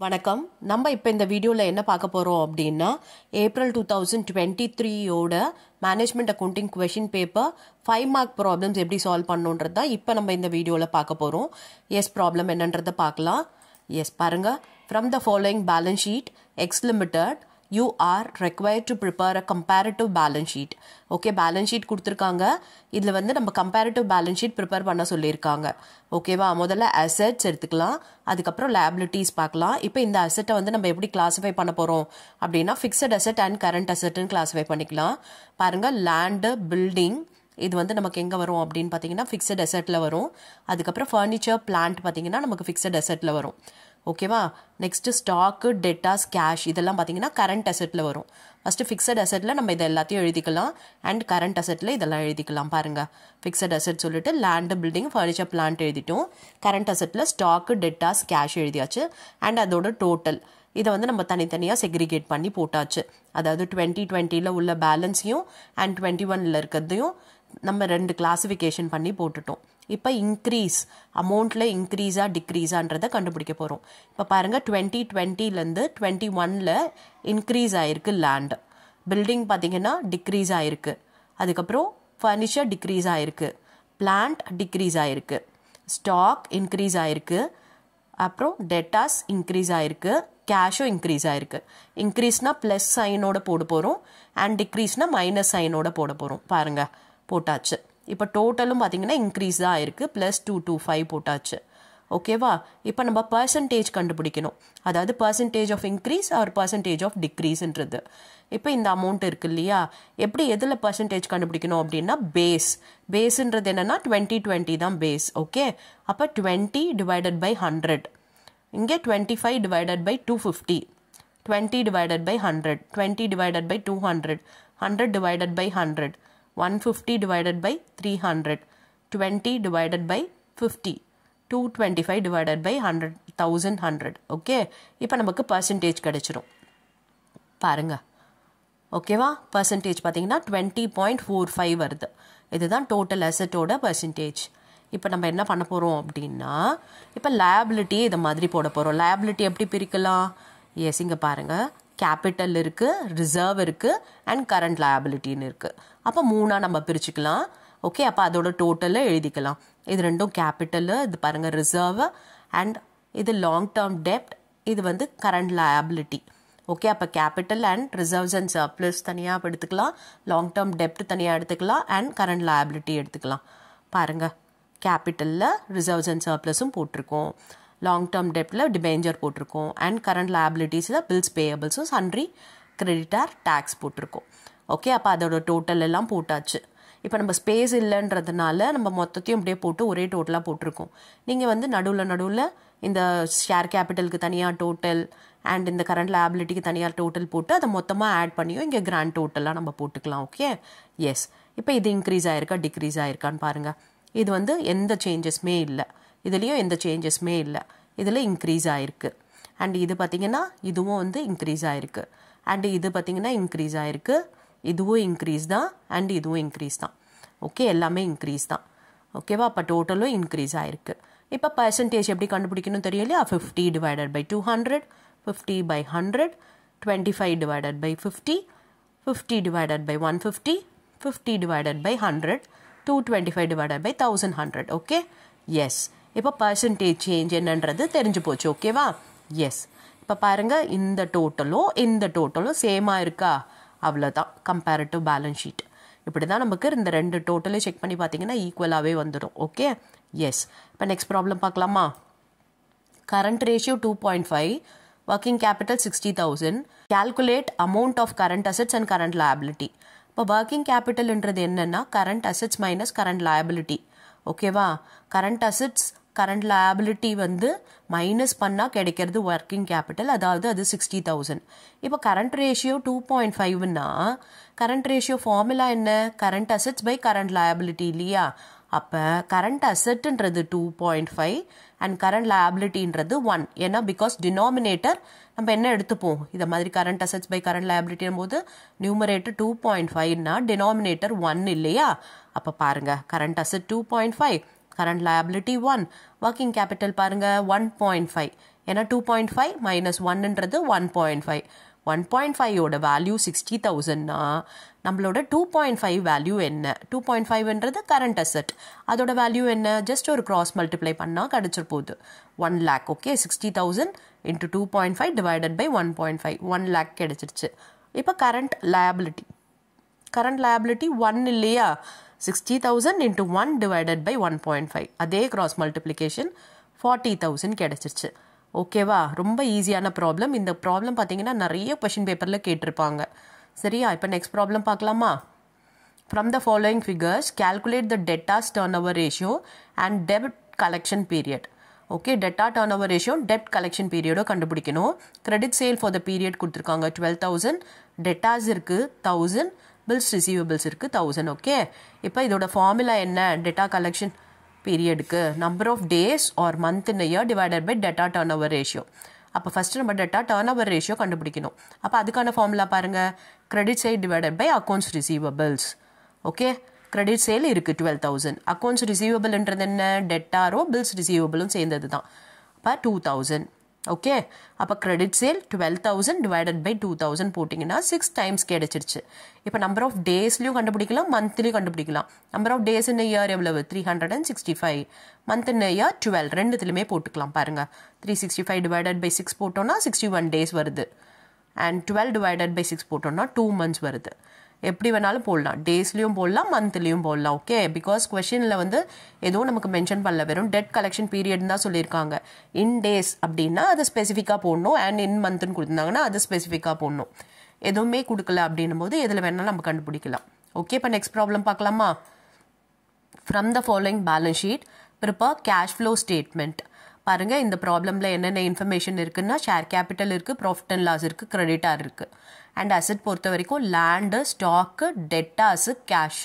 வணக்கம். நம்ம இப்போ இந்த வீடியோவில் என்ன பார்க்க போகிறோம் அப்படின்னா ஏப்ரல் டூ தௌசண்ட் டுவெண்ட்டி த்ரீயோட management accounting question paper five mark problems எப்படி சால்வ் பண்ணுன்றது தான் இப்போ நம்ம இந்த வீடியோவில் பார்க்க போகிறோம் எஸ் ப்ராப்ளம் என்னன்றதை பார்க்கலாம். எஸ் பாருங்கள் from the following balance sheet X limited you are required to prepare a comparative balance sheet okay balance sheet கொடுத்துருக்காங்க. இதில் வந்து நம்ம கம்பேரிட்டிவ் பேலன்ஸ் ஷீட் ப்ரிப்பேர் பண்ண சொல்லியிருக்காங்க. ஓகேவா முதல்ல அசெட்ஸ் எடுத்துக்கலாம். அதுக்கப்புறம் லேபிலிட்டிஸ் பார்க்கலாம். இப்போ இந்த அசெட்டை வந்து நம்ம எப்படி கிளாஸிஃபை பண்ண போகிறோம் அப்படின்னா ஃபிக்ஸட் அசட் அண்ட் கரண்ட் அசெட்னு கிளாஸிஃபை பண்ணிக்கலாம். பாருங்கள் லேண்டு பில்டிங் இது வந்து நமக்கு எங்கே வரும் அப்படின்னு பார்த்தீங்கன்னா ஃபிக்ஸட் அசட்டில் வரும். அதுக்கப்புறம் ஃபர்னிச்சர் பிளான்ட் பார்த்தீங்கன்னா நமக்கு ஃபிக்ஸட் அசட்டில் வரும். ஓகேவா நெக்ஸ்ட்டு ஸ்டாக்கு டெட்டாஸ் கேஷ் இதெல்லாம் பார்த்தீங்கன்னா கரண்ட் அசெட்டில் வரும். ஃபஸ்ட்டு ஃபிக்ஸட் அசெட்டில் நம்ம இதை எல்லாத்தையும் எழுதிக்கலாம். அண்ட் கரண்ட் அசெட்டில் இதெல்லாம் எழுதிக்கலாம் பாருங்கள் ஃபிக்ஸட் அசெட் சொல்லிட்டு லேண்டு பில்டிங் ஃபர்னிச்சர் பிளான்ட் எழுதிட்டோம். கரண்ட் அசெட்டில் ஸ்டாக்கு டெட்டாஸ் கேஷ் எழுதியாச்சு. அண்ட் அதோட டோட்டல் இதை வந்து நம்ம தனித்தனியாக செக்ரிகேட் பண்ணி போட்டாச்சு. அதாவது டுவெண்ட்டி டுவெண்ட்டியில் உள்ள பேலன்ஸையும் அண்ட் டுவெண்ட்டி ஒனில் இருக்கிறதையும் நம்ம ரெண்டு கிளாஸிஃபிகேஷன் பண்ணி போட்டுட்டோம். இப்போ இன்க்ரீஸ் அமௌண்ட்டில் இன்க்ரீஸாக டிக்ரீஸான்றதை கண்டுபிடிக்க போகிறோம் இப்போ பாருங்கள் டுவெண்ட்டி டுவெண்ட்டிலேருந்து டுவெண்ட்டி ஒனில் இன்க்ரீஸ் ஆகிருக்கு லேண்டு பில்டிங் பார்த்தீங்கன்னா டிக்ரீஸ் ஆகிருக்கு அதுக்கப்புறம் ஃபர்னிச்சர் டிக்ரீஸ் ஆகிருக்கு பிளான்ட் டிக்ரீஸ் ஆகிருக்கு ஸ்டாக் இன்க்ரீஸ் ஆகிருக்கு அப்புறம் டெட்டாஸ் இன்க்ரீஸ் ஆகிருக்கு கேஷும் இன்க்ரீஸ் ஆகிருக்கு இன்க்ரீஸ்னால் ப்ளஸ் சைனோட போட போகிறோம் அண்ட் டிக்ரீஸ்னால் மைனஸ் சைனோட போட போகிறோம் பாருங்கள் போட்டாச்சு. இப்போ டோட்டலும் பார்த்தீங்கன்னா இன்க்ரீஸ் தான் ஆயிருக்கு ப்ளஸ் டூ டூ ஃபைவ் போட்டாச்சு. ஓகேவா இப்போ நம்ம பர்சன்டேஜ் கண்டுபிடிக்கணும். அதாவது percentage of increase or percentage of டிக்ரீஸ்ன்றது இப்போ இந்த அமௌண்ட் இருக்கு இல்லையா? எப்படி எதில் பர்சன்டேஜ் கண்டுபிடிக்கணும் அப்படின்னா பேஸ் பேஸுன்றது என்னென்னா டுவெண்ட்டி டுவெண்ட்டி தான் பேஸ் ஓகே அப்போ டுவெண்ட்டி டிவைடட் பை ஹண்ட்ரட் இங்கே twenty five divided by two fifty twenty divided by hundred twenty divided by two hundred hundred divided by hundred 150 divided by 300 20 divided by 50 225 divided by 100 1100 okay இப்போ நமக்கு percentage கிடச்சிரும். பாருங்க. ஓகேவா percentage பார்த்தீங்கன்னா twenty point four five வருது. இதுதான் total அசட்டோட percentage இப்போ நம்ம என்ன பண்ண போகிறோம் அப்படின்னா இப்போ லேபிலிட்டி இதை மாதிரி போட போகிறோம் லேபிலிட்டி எப்படி பிரிக்கலாம்? எஸ் இங்கே பாருங்கள் கேபிட்டல் இருக்குது ரிசர்வ் இருக்குது அண்ட் கரண்ட் லேபிலிட்டின்னு இருக்குது அப்போ மூணாக நம்ம பிரிச்சுக்கலாம். ஓகே அப்போ அதோட டோட்டலை எழுதிக்கலாம். இது ரெண்டும் கேபிட்டலு இது பாருங்கள் ரிசர்வ் அண்ட் இது லாங் டேர்ம் டெப்ட் இது வந்து கரண்ட் லயபிலிட்டி ஓகே அப்போ capital and reserves and surplus தனியாக எடுத்துக்கலாம். லாங் டேர்ம் டெப்ட் தனியாக எடுத்துக்கலாம் அண்ட் கரண்ட் லயபிலிட்டி எடுத்துக்கலாம். பாருங்கள் கேபிட்டலில் ரிசர்வ்ஸ் அண்ட் சர்ப்ளஸும் போட்டிருக்கோம். லாங் டேர்ம் டெப்டில் டிபேஞ்சர் போட்டிருக்கோம். அண்ட் கரண்ட் லயபிலிட்டிஸில் பில்ஸ் பேயபிள்ஸும் சன்ட்ரி கிரெடிட்டார் டேக்ஸ் போட்டிருக்கோம். ஓகே அப்போ அதோட டோட்டல் எல்லாம் போட்டாச்சு. இப்போ நம்ம ஸ்பேஸ் இல்லைன்றதுனால நம்ம மொத்தத்தையும் அப்படியே போட்டு ஒரே டோட்டலாக போட்டிருக்கோம். நீங்கள் வந்து நடுவில் நடுவில் இந்த ஷேர் கேபிட்டலுக்கு தனியாக டோட்டல் அண்ட் இந்த கரண்ட் லேபிலிட்டிக்கு தனியாக டோட்டல் போட்டு அதை மொத்தமாக ஆட் பண்ணியும் இங்கே கிராண்ட் டோட்டலாக நம்ம போட்டுக்கலாம் ஓகே எஸ் இப்போ இது இன்க்ரீஸ் ஆயிருக்கா டிக்ரீஸ் ஆயிருக்கான்னு பாருங்கள் இது வந்து எந்த சேஞ்சஸுமே இல்லை. இதுலேயும் எந்த சேஞ்சஸுமே இல்லை. இதில் இன்க்ரீஸ் ஆகிருக்கு அண்ட் இது பார்த்திங்கன்னா இதுவும் வந்து இன்க்ரீஸ் ஆகிருக்கு அண்ட் இது பார்த்திங்கன்னா இன்க்ரீஸ் ஆகிருக்கு இதுவும் இன்க்ரீஸ் தான் அண்ட் இதுவும் இன்க்ரீஸ் தான். ஓகே எல்லாமே இன்க்ரீஸ் தான். ஓகேவா அப்போ டோட்டலும் இன்க்ரீஸ் ஆகிருக்கு இப்போ பர்சன்டேஜ் எப்படி கண்டுபிடிக்கணும் தெரியலையா? Fifty divided by two hundred fifty by hundred twenty five divided by fifty fifty divided by one fifty fifty divided by hundred two twenty five divided by thousand hundred okay yes இப்போ percentage change என்னன்றது தெரிஞ்சு போச்சு. ஓகேவா S இப்போ பாருங்கள் இந்த டோட்டலும் இந்த டோட்டலும் சேமாக இருக்கா? அவ்வளோதான் கம்பேரிட்டிவ் பேலன்ஸ் ஷீட் இப்படி தான் நமக்கு இந்த ரெண்டு டோட்டலையும் செக் பண்ணி பார்த்தீங்கன்னா ஈக்குவலாகவே வந்துடும் ஓகே எஸ் இப்போ நெக்ஸ்ட் ப்ராப்ளம் பார்க்கலாமா? Current ratio two point five working capital sixty thousand calculate amount of current assets and current liability இப்போ ஒர்க்கிங் கேபிட்டல்ன்றது என்னென்னா current assets minus current liability ஓகேவா கரண்ட் அசெட்ஸ் கரண்ட் லயபிலிட்டி வந்து minus பண்ணால் கிடைக்கிறது working capital அதாவது அது சிக்ஸ்டி தௌசண்ட் இப்போ கரண்ட் ரேஷியோ டூ பாயிண்ட் ஃபைவ்னா கரண்ட் ரேஷியோ ஃபார்முலா என்ன? Current assets by current liability இல்லையா? அப்போ current அசெட்டுன்றது two point five and current லயபிலிட்டின்றது one ஏன்னா பிகாஸ் டினாமினேட்டர் நம்ம என்ன எடுத்துப்போம்? இதை மாதிரி கரண்ட் அசெட்ஸ் பை கரண்ட் லயபிலிட்டியும் போது நியூமரேட்டர் டூ பாயிண்ட் ஃபைவ்னா டினாமினேட்டர் ஒன் இல்லையா? அப்போ பாருங்க current asset two point five current liability one working capital பாருங்கள் ஒன் பாயிண்ட் ஃபைவ் ஏன்னா two point five minus ஒன்னுன்றது one point five one point ஃபைவோட value sixty தௌசண்ட்னா நம்மளோட டூ பாயிண்ட் ஃபைவ் வேல்யூ என்ன? Two point ஃபைவ்ன்றது current asset அதோட value என்ன? Just ஒரு cross multiply பண்ணால் கிடச்சிரு போகுது. One lakh okay sixty thousand into two point five divided by one point five one lakh கிடச்சிருச்சு. இப்போ current liability current liability one இல்லையா? Sixty thousand into one divided by one point five அதே cross multiplication forty thousand கிடச்சிருச்சு. ஓகேவா ரொம்ப ஈஸியான problem இந்த problem பார்த்தீங்கன்னா நிறைய கொஷின் பேப்பரில் கேட்டிருப்பாங்க. சரியா? இப்போ நெக்ஸ்ட் ப்ராப்ளம் பார்க்கலாமா? From the following figures calculate the debtors turnover ratio and debit collection period okay debtor turnover ratio dept collection பீரியடோ கண்டுபிடிக்கணும். Credit sale for the period கொடுத்துருக்காங்க. டுவெல் தௌசண்ட் டெட்டாஸ் இருக்குது தௌசண்ட் பில்ஸ் ரிசீவபிள்ஸ் இருக்குது thousand okay இப்போ இதோட formula என்ன? Debtor collection பீரியடுக்கு number of days or month in year divided by debtor turn over ratio அப்போ first நம்ம டெட்டா டர்ன் ஓவர் ரேஷியோ கண்டுபிடிக்கணும். அப்போ அதுக்கான ஃபார்முலா பாருங்கள் credit side divided by accounts receivables okay credit sale இருக்குது twelve thousand accounts ரிசீவபிள்ன்றது என்ன? டெட்டாரோ பில்ஸ் ரிசீவபிளும் சேர்ந்தது தான் இப்போ டூ தௌசண்ட் ஓகே அப்போ credit sale twelve thousand divided by two thousand போட்டிங்கன்னா சிக்ஸ் டைம்ஸ் கிடைச்சிருச்சு. இப்போ நம்பர் ஆஃப் டேஸ்லையும் கண்டுபிடிக்கலாம் மந்த்லையும் கண்டுபிடிக்கலாம். Number of days in year எவ்வளவு? Three hundred and sixty five month in year twelve ரெண்டுத்துலையுமே போட்டுக்கலாம் பாருங்க. Three sixty five divided by six போட்டோம்னா சிக்ஸ்டி ஒன் டேஸ் வருது. And twelve divided by six போட்டோம்னா டூ மந்த்ஸ் வருது. எப்படி வேணாலும் போடலாம். டேஸ்லையும் போடலாம் மந்த்லையும் போடலாம் ஓகே பிகாஸ் கொஷினில் வந்து எதுவும் நமக்கு மென்ஷன் பண்ணல வெறும் டெட் கலெக்ஷன் பீரியட் தான் சொல்லியிருக்காங்க. இன் டேஸ் அப்படின்னா அது ஸ்பெசிஃபிக்காக போடணும் அண்ட் இன் மந்த்னு கொடுத்துருந்தாங்கன்னா அது ஸ்பெசிஃபிக்காக போடணும். எதுவுமே கொடுக்கல அப்படின்னும் போது எதில் வேணாலும் நம்ம கண்டுபிடிக்கலாம். ஓகே இப்போ நெக்ஸ்ட் ப்ராப்ளம் பார்க்கலாமா? From the following balance sheet prepare cash flow statement பாருங்கள் இந்த ப்ராப்ளமில் என்னென்ன இன்ஃபர்மேஷன் இருக்குன்னா ஷேர் கேபிட்டல் இருக்குது ப்ராஃபிட் அண்ட் லாஸ் இருக்குது க்ரெடிட்டாக இருக்குது அண்ட் அசெட் பொறுத்த வரைக்கும் land stock debtors cash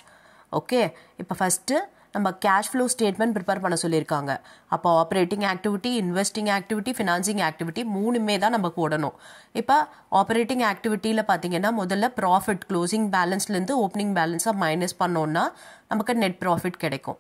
okay இப்போ ஃபஸ்ட்டு நம்ம கேஷ் ஃப்ளோ ஸ்டேட்மெண்ட் ப்ரிப்பேர் பண்ண சொல்லியிருக்காங்க. அப்போ operating activity investing activity financing activity மூணுமே தான் நம்ம போடணும். இப்போ ஆப்ரேட்டிங் ஆக்டிவிட்டியில் பார்த்தீங்கன்னா முதல்ல ப்ராஃபிட் க்ளோசிங் பேலன்ஸ்லேருந்து ஓப்பனிங் பேலன்ஸாக மைனஸ் பண்ணோன்னா நமக்கு நெட் ப்ராஃபிட் கிடைக்கும்.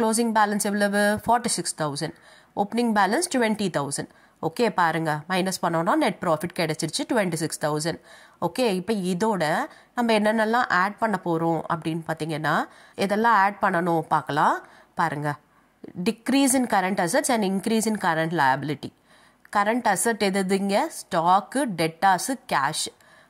க்ளோசிங் பேலன்ஸ் எவ்வளவு? Forty six thousand opening balance twenty thousand okay பாருங்கள் மைனஸ் பண்ணோன்னா நெட் ப்ராஃபிட் கிடச்சிருச்சு டுவெண்ட்டி சிக்ஸ் தௌசண்ட் ஓகே இப்போ இதோட நம்ம என்னென்னலாம் ஆட் பண்ண போகிறோம் அப்படின்னு பார்த்தீங்கன்னா இதெல்லாம் ஆட் பண்ணணும் பார்க்கலாம். பாருங்கள் decrease in current assets and increase in current liability current asset எதுங்க ஸ்டாக்கு டெட்டாஸு கேஷ்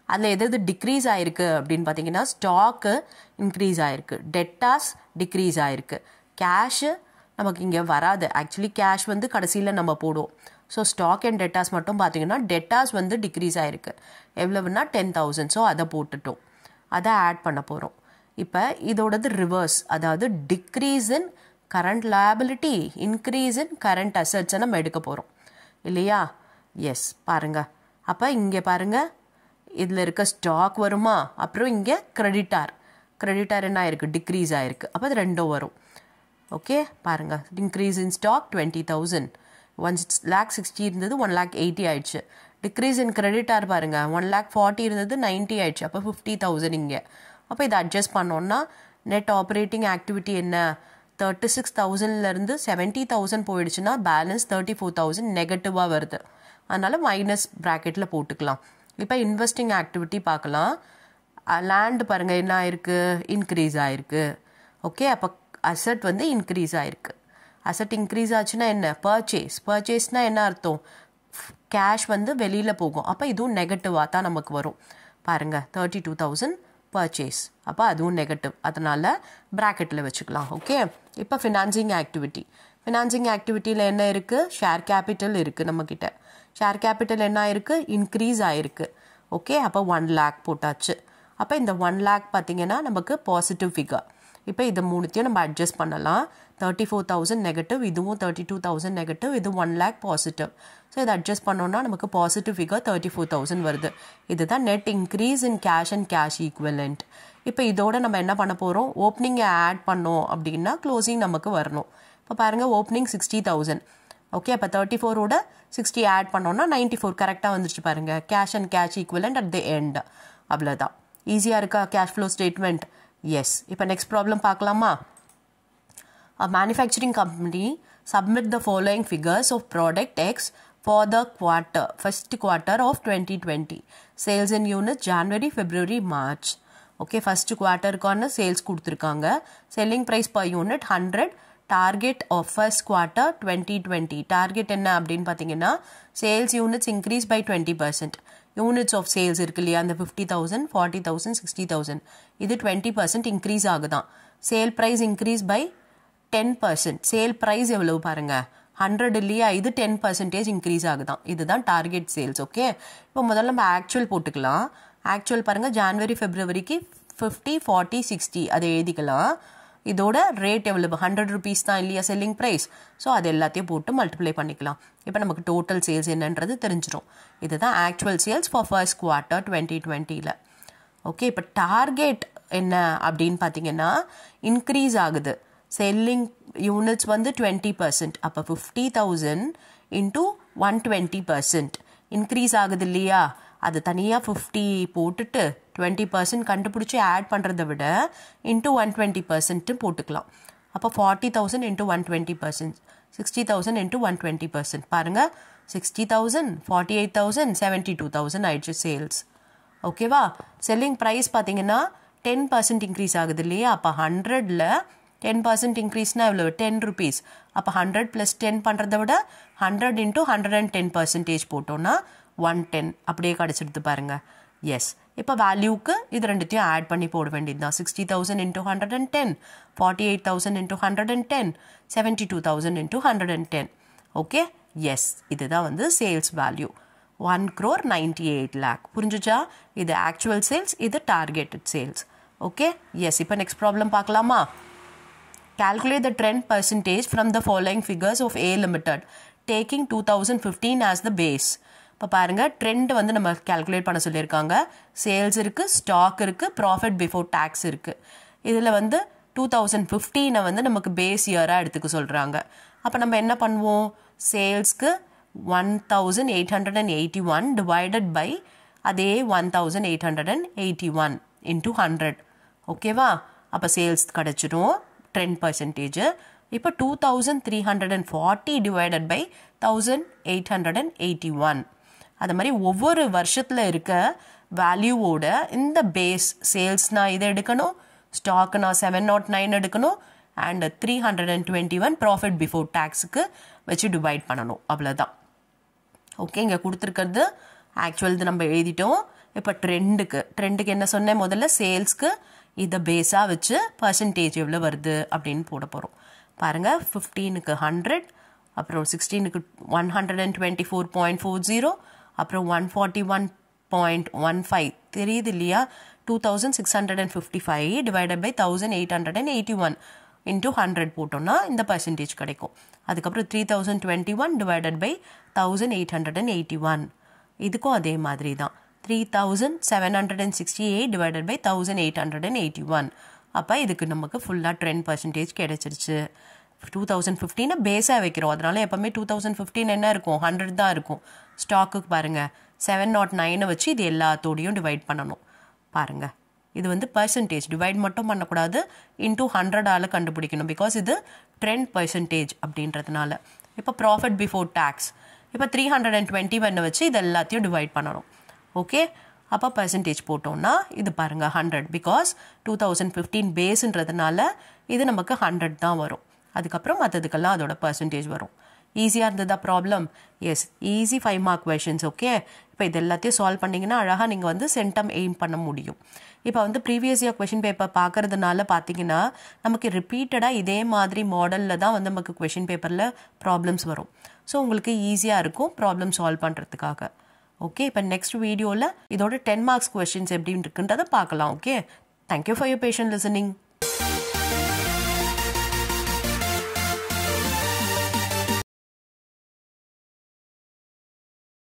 அதில் எது எது டிக்ரீஸ் ஆயிருக்கு அப்படின்னு பார்த்தீங்கன்னா ஸ்டாக்கு இன்க்ரீஸ் ஆயிருக்கு. டெட்டாஸ் டிக்ரீஸ் ஆயிருக்கு. கேஷு நமக்கு இங்கே வராது. ஆக்சுவலி கேஷ் வந்து கடைசியில் நம்ம போடுவோம். ஸோ ஸ்டாக் அண்ட் டெட்டாஸ் மட்டும் பார்த்தீங்கன்னா டெட்டாஸ் வந்து டிக்ரீஸ் ஆகிருக்கு எவ்வளவுன்னா டென் தௌசண்ட் ஸோ அதை போட்டுட்டோம். அதை ஆட் பண்ண போகிறோம் இப்போ இதோடது ரிவர்ஸ் அதாவது decrease in current liability increase in current அசட்ஸை நம்ம எடுக்க போகிறோம் இல்லையா? எஸ் பாருங்க. அப்போ இங்கே பாருங்க. இதில் இருக்க ஸ்டாக் வருமா? அப்புறம் இங்கே கிரெடிட்டார் கிரெடிட்டார் என்ன ஆயிருக்கு? டிக்ரீஸ் ஆயிருக்கு. அப்போ அது ரெண்டும் வரும். ஓகே பாருங்கள் increase in stock twenty thousand one six lakh sixty இருந்தது ஒன் லேக் எயிட்டி ஆயிடுச்சு. டிக்ரீஸ் இன் கிரெடிட்டார் பாருங்க. ஒன் லேக் ஃபார்ட்டி இருந்தது நைன்ட்டி ஆயிடுச்சு. அப்போ ஃபிஃப்டி தௌசண்ட் இங்கே. அப்போ இதை அட்ஜஸ்ட் பண்ணோன்னா நெட் ஆப்ரேட்டிங் ஆக்டிவிட்டி என்ன? தேர்ட்டி சிக்ஸ் தௌசண்ட்லேருந்து செவன்ட்டி தௌசண்ட் போயிடுச்சுன்னா பேலன்ஸ் தேர்ட்டி ஃபோர் தௌசண்ட் நெகட்டிவாக வருது. அதனால் மைனஸ் ப்ராக்கெட்டில் போட்டுக்கலாம். இப்போ இன்வெஸ்டிங் ஆக்டிவிட்டி பார்க்கலாம். லேண்ட் பாருங்கள் என்ன ஆயிருக்கு? இன்க்ரீஸ் ஆயிருக்கு. ஓகே அப்போ அசட் வந்து இன்க்ரீஸ் ஆயிருக்கு. அசட் இன்க்ரீஸ் ஆச்சுன்னா என்ன? பர்ச்சேஸ் பர்ச்சேஸ்னால் என்ன அர்த்தம்? கேஷ் வந்து வெளியில் போகும். அப்போ இதுவும் நெகட்டிவாக தான் நமக்கு வரும். பாருங்கள் தேர்ட்டி டூ தௌசண்ட் பர்ச்சேஸ் அப்போ அதுவும் நெகட்டிவ் அதனால் ப்ராக்கெட்டில் வச்சுக்கலாம் ஓகே இப்போ ஃபினான்சிங் ஆக்டிவிட்டி ஃபினான்சிங் ஆக்டிவிட்டியில் என்ன இருக்குது ஷேர் கேபிட்டல் இருக்குது நம்மக்கிட்ட ஷேர் கேபிட்டல் என்ன ஆயிருக்கு? இன்க்ரீஸ் ஆயிருக்கு ஓகே அப்போ ஒன் லேக் போட்டாச்சு. அப்போ இந்த ஒன் லேக் பார்த்தீங்கன்னா நமக்கு பாசிட்டிவ் ஃபிகர் இப்போ இது மூணுத்தையும் நம்ம அட்ஜஸ்ட் பண்ணலாம். தேர்ட்டி ஃபோர் தௌசண்ட் நெகட்டிவ் இதுவும் தேர்ட்டி டூ தௌசண்ட் நெகட்டிவ் இது ஒன் லேக் பாசிட்டிவ் ஸோ இதை அட்ஜஸ்ட் பண்ணோன்னா நமக்கு positive figure thirty four thousand வருது. இதுதான் net increase in cash and cash equivalent இப்போ இதோட நம்ம என்ன பண்ண போகிறோம் ஓப்பனிங்கை ஆட் பண்ணோம் அப்படின்னா க்ளோசிங் நமக்கு வரணும். இப்போ பாருங்கள் ஓப்பனிங் சிக்ஸ்டி தௌசண்ட் ஓகே அப்போ தேர்ட்டி ஃபோரோட சிக்ஸ்டி ஆட் பண்ணோன்னா நைன்ட்டி ஃபோர் கரெக்டாக வந்துருச்சு பாருங்கள் cash and cash equivalent at the end அவ்வளோதான் ஈஸியாக இருக்கா? கேஷ் ஃப்ளோ ஸ்டேட்மெண்ட் எஸ் இப்போ நெக்ஸ்ட் ப்ராப்ளம் பார்க்கலாமா? A manufacturing company submit the following figures of product X for the quarter, first quarter of 2020. Sales in units January, February, March. Okay first குவார்ட்டருக்கான sales கொடுத்துருக்காங்க. Selling price per unit hundred target of first quarter twenty twenty target என்ன அப்படின்னு பார்த்தீங்கன்னா sales units increase by twenty percent units of sales இருக்கு இல்லையா? அந்த fifty thousand forty thousand sixty thousand இது twenty percent increase ஆகுதான் sale price increase by ten percent sale price எவ்வளவு பாருங்க? Hundred இல்லையா? இது டென் பர்சன்டேஜ் இன்க்ரீஸ் ஆகுதான் இதுதான் டார்கெட் சேல்ஸ் ஓகே இப்போ முதல்ல நம்ம ஆக்சுவல் போட்டுக்கலாம். ஆக்சுவல் பாருங்க ஜான்வரி பிப்ரவரிக்கு ஃபிஃப்டி ஃபார்ட்டி சிக்ஸ்டி அதை எழுதிக்கலாம். இதோட ரேட் எவ்வளவு? ஹண்ட்ரட் ருபீஸ் தான் இல்லையா செல்லிங் ப்ரைஸ் ஸோ அது எல்லாத்தையும் போட்டு மல்டிப்ளை பண்ணிக்கலாம். இப்போ நமக்கு டோட்டல் சேல்ஸ் என்னன்றது தெரிஞ்சிடும் இதுதான் actual sales for first quarter twenty டுவெண்ட்டியில் ஓகே இப்போ டார்கெட் என்ன அப்படின்னு பார்த்தீங்கன்னா இன்க்ரீஸ் ஆகுது. செல்லிங் யூனிட்ஸ் வந்து டுவெண்ட்டி பர்சன்ட் அப்போ fifty thousand into one twenty percent increase ஆகுது இல்லையா? அது தனியாக ஃபிஃப்டி போட்டுட்டு டுவெண்ட்டி பர்சன்ட் கண்டுபிடிச்சி ஆட் பண்ணுறதை விட இன்டூ ஒன் டுவெண்ட்டி பர்சன்ட்டு போட்டுக்கலாம். அப்போ forty thousand into one twenty percent sixty thousand into one twenty percent பாருங்கள் sixty thousand forty eight thousand seventy two thousand ஆயிடுச்சு சேல்ஸ் ஓகேவா செல்லிங் ப்ரைஸ் பார்த்தீங்கன்னா டென் பர்சன்ட் இன்க்ரீஸ் ஆகுது இல்லையா? அப்போ ஹண்ட்ரடில் டென் பர்சன்ட் இன்க்ரீஸ்னால் எவ்வளோ டென் ருபீஸ் அப்போ ஹண்ட்ரட் ப்ளஸ் டென் பண்ணுறத விட hundred into hundred and ten percentage போட்டோன்னா ஒன் டென் அப்படியே கிடச்சிடுது பாருங்கள் எஸ் இப்போ வேல்யூக்கு இது ரெண்டுத்தையும் ஆட் பண்ணி போட வேண்டியது தான் sixty thousand into hundred and ten forty eight thousand into hundred and ten seventy two thousand into hundred and ten okay yes இதுதான் வந்து sales value one crore ninety eight lakh புரிஞ்சுச்சா? இது ஆக்சுவல் சேல்ஸ் இது targeted sales okay yes இப்போ next problem பார்க்கலாமா? Calculate the trend percentage from the following figures of A Limited taking 2015 as the base. இப்போ பாருங்கள் trend வந்து நம்ம calculate பண்ண சொல்லியிருக்காங்க. சேல்ஸ் இருக்குது ஸ்டாக் இருக்குது ப்ராஃபிட் பிஃபோர் டேக்ஸ் இருக்குது இதில் வந்து டூ தௌசண்ட் ஃபிஃப்டீனை வந்து நமக்கு பேஸ் இயராக எடுத்துக்க சொல்கிறாங்க அப்போ நம்ம என்ன பண்ணுவோம்? சேல்ஸ்க்கு one thousand eight hundred and eighty one divided by அதே one thousand eight hundred and eighty one into hundred ஓகேவா அப்போ சேல்ஸ் கிடச்சிடும் ட்ரெண்ட் பர்சன்டேஜ் இப்போ two thousand three hundred and forty divided by thousand eight hundred and eighty one அது மாதிரி ஒவ்வொரு வருஷத்தில் இருக்க வேல்யூவோட இந்த பேஸ் சேல்ஸ்னா இதை எடுக்கணும் ஸ்டாக்னா செவன் நாட் நைன் எடுக்கணும் and three hundred and twenty one profit before டேக்ஸுக்கு வச்சு டிவைட் பண்ணணும். அவ்வளோதான் ஓகே இங்கே கொடுத்துருக்கிறது ஆக்சுவல் இது நம்ம எழுதிட்டோம். இப்போ ட்ரெண்டுக்கு ட்ரெண்டுக்கு என்ன சொன்னேன்? முதல்ல சேல்ஸ்க்கு இதை பேஸாக வச்சு பர்சன்டேஜ் எவ்வளோ வருது அப்படின்னு போட போகிறோம் பாருங்கள் ஃபிஃப்டீனுக்கு ஹண்ட்ரட் அப்புறம் சிக்ஸ்டீனுக்கு one hundred and twenty four point four zero அப்புறம் one forty one point one five தெரியுது இல்லையா? Two thousand six hundred and fifty five divided by thousand eight hundred and eighty one into hundred போட்டோம்னா இந்த percentage கிடைக்கும். அதுக்கப்புறம் three thousand twenty one divided by thousand eight hundred and eighty one இதுக்கும் அதே மாதிரி தான். Three thousand seven hundred and sixty eight divided by thousand eight hundred and eighty one அப்போ இதுக்கு நமக்கு ஃபுல்லாக டென் பர்சன்டேஜ் கிடைச்சிருச்சு. டூ தௌசண்ட் ஃபிஃப்டீனை பேஸாக வைக்கிறோம். அதனால எப்போவுமே டூ தௌசண்ட் ஃபிஃப்டீன் என்ன இருக்கும்? ஹண்ட்ரட் தான் இருக்கும். ஸ்டாக்குக்கு பாருங்கள் செவன் நாட் நைனை வச்சு இது எல்லாத்தோடையும் டிவைட் பண்ணணும். பாருங்கள் இது வந்து பர்சன்டேஜ் டிவைட் மட்டும் பண்ணக்கூடாது. இன்டூ ஹண்ட்ரடால் கண்டுபிடிக்கணும். பிகாஸ் இது ட்ரெண்ட் பர்சன்டேஜ் அப்படின்றதுனால. இப்போ ப்ராஃபிட் பிஃபோர் டேக்ஸ் இப்போ த்ரீ ஹண்ட்ரட் அண்ட் டுவெண்ட்டி ஒன்று வச்சு இது எல்லாத்தையும் டிவைட் பண்ணணும். ஓகே அப்போ பர்சன்டேஜ் போட்டோம்னா இது பாருங்கள் hundred because two thousand fifteen பேஸுன்றதுனால இது நமக்கு ஹண்ட்ரட் தான் வரும். அதுக்கப்புறம் மற்றதுக்கெல்லாம் அதோட பர்சன்டேஜ் வரும். ஈஸியாக இருந்ததா problem yes easy five mark questions okay இப்போ இது எல்லாத்தையும் சால்வ் பண்ணிங்கன்னா அழகாக நீங்கள் வந்து சென்டம் எய்ம் பண்ண முடியும். இப்போ வந்து ப்ரீவியஸ் இயர் கொஷின் பேப்பர் பார்க்கறதுனால பார்த்தீங்கன்னா நமக்கு ரிப்பீட்டடாக இதே மாதிரி மாடலில் தான் வந்து நமக்கு கொஷின் பேப்பரில் ப்ராப்ளம்ஸ் வரும். ஸோ உங்களுக்கு ஈஸியாக இருக்கும் ப்ராப்ளம் சால்வ் பண்ணுறதுக்காக ஓகே இப்போ நெக்ஸ்ட் வீடியோவில் இதோட டென் மார்க்ஸ் கொஷின்ஸ் எப்படின்னு இருக்குன்றதை பார்க்கலாம் okay thank you for your patience listening